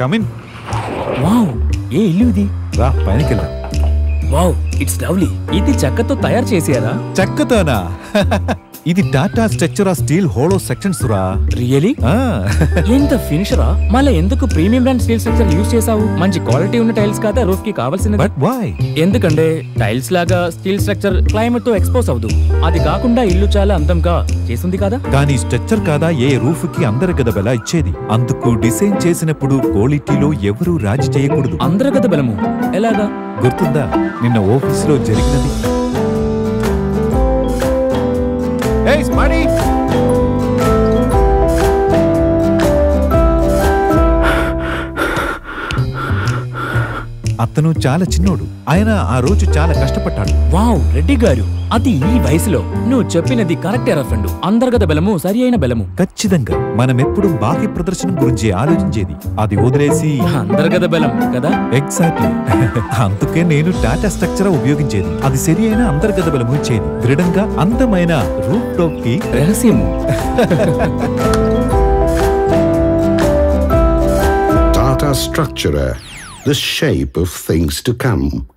Come in wow ఏ ఇల్లు ఇది? రా పైనకి వెళ్దాం వావ్ ఇట్స్ లవ్లీ ఇది చెక్కతో తయారు చేసారా చెక్కతోనా? ఇది Tata structure steel hollow sections రా. రియలీ ఆ, ఎంత ఫినిషరా? మళ్ళీ ఎందుకు premium brand steel structure use చేసావు మంచి క్వాలిటీ ఉన్న టైల్స్ కాదా రూఫ్కి కావాల్సినది? బట్ వై ఎందుకంటే టైల్స్ లాగా స్టీల్ స్ట్రక్చర్ క్లైమేట్తో ఎక్స్పోజ్ అవ్వదు. అది కాకుండా ఇల్లు చాలా అందంగా చేసింది కదా? కానీ స్ట్రక్చర్ కాదా ఏ రూఫ్కి అందరి గదబెల ఇచ్చేది? అందుకు డిజైన్ చేసినప్పుడు క్వాలిటీలో ఎవరూ రాజీ చేయకూడదు. అందరు కదా బలము. ఎలాగా? గుర్తుందా? నిన్న ఆఫీస్లో జరిగినది. raise money? అతను చాలా చిన్నోడు. ఆయన ఆ రోజు చాలా కష్టపడ్డాడు. వావ్ రెడ్డి గారు. అది ఈ వయసులో. నువ్వు చెప్పినది కరెక్టే రఫండు. అంతర్గత బలము సరి అయిన బలము. ఖచ్చితంగా. మనం ఎప్పుడు బాహ్య ప్రదర్శన గురించి ఆలోచించేది. అది వదిలేసి అంతర్గత బలం కదా? ఎగ్జాక్ట్లీ. అందుకే నేను టాటా స్ట్రక్చర్ ఉపయోగించేది. అది సరి అయిన అంతర్గత బలము ఇచ్చేది. దృఢంగా అందమైన రూఫ్ టాప్కి రహస్యము Tata Structurer, the shape of things to come.